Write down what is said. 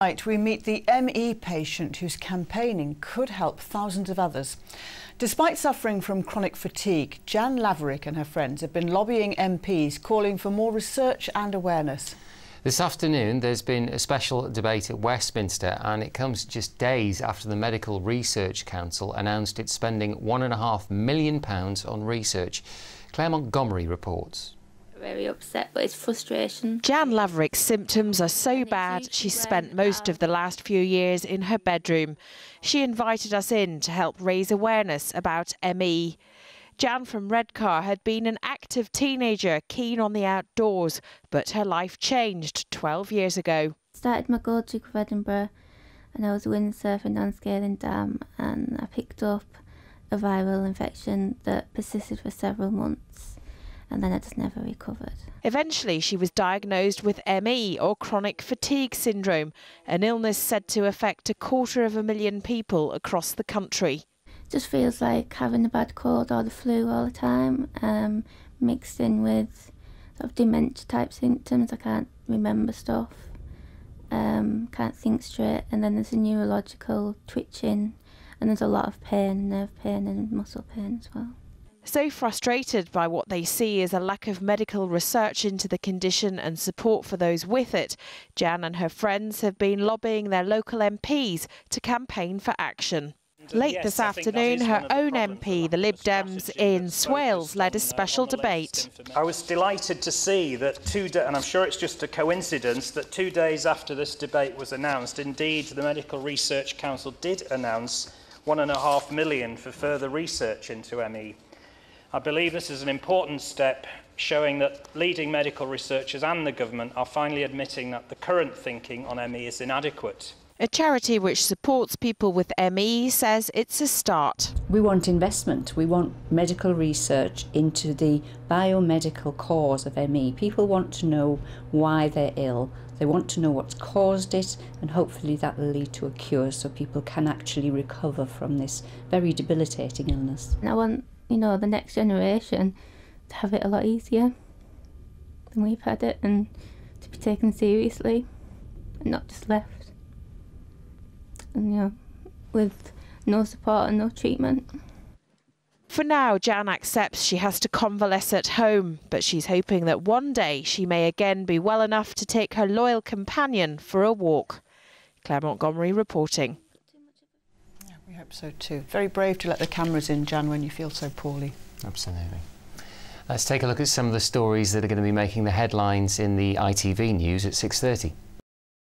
Tonight we meet the ME patient whose campaigning could help thousands of others. Despite suffering from chronic fatigue, Jan Laverick and her friends have been lobbying MPs calling for more research and awareness. This afternoon there's been a special debate at Westminster and it comes just days after the Medical Research Council announced it's spending £1.5 million on research. Claire Montgomery reports very upset, but it's frustration. Jan Laverick's symptoms are so bad she spent most of the last few years in her bedroom. She invited us in to help raise awareness about ME. Jan from Redcar had been an active teenager keen on the outdoors, but her life changed 12 years ago. Started my Gold Duke of Edinburgh and I was windsurfing on Scaling Dam and I picked up a viral infection that persisted for several months and then it just never recovered. Eventually, she was diagnosed with ME or chronic fatigue syndrome, an illness said to affect a quarter of a million people across the country. Just feels like having a bad cold or the flu all the time, um, mixed in with sort of dementia type symptoms. I can't remember stuff, um, can't think straight, and then there's a neurological twitching, and there's a lot of pain, nerve pain, and muscle pain as well so frustrated by what they see as a lack of medical research into the condition and support for those with it. Jan and her friends have been lobbying their local MPs to campaign for action. Late yes, this afternoon, her own MP, the Lib Dems Ian Swales, led a uh, special debate. I was delighted to see that two, and I'm sure it's just a coincidence, that two days after this debate was announced, indeed, the Medical Research Council did announce one and a half million for further research into ME. I believe this is an important step showing that leading medical researchers and the government are finally admitting that the current thinking on ME is inadequate. A charity which supports people with ME says it's a start. We want investment. We want medical research into the biomedical cause of ME. People want to know why they're ill. They want to know what's caused it, and hopefully that will lead to a cure so people can actually recover from this very debilitating illness. I want you know, the next generation to have it a lot easier than we've had it and to be taken seriously and not just left. And, you know, with no support and no treatment. For now, Jan accepts she has to convalesce at home, but she's hoping that one day she may again be well enough to take her loyal companion for a walk. Claire Montgomery reporting hope so too. Very brave to let the cameras in, Jan, when you feel so poorly. Absolutely. Let's take a look at some of the stories that are going to be making the headlines in the ITV news at 6.30.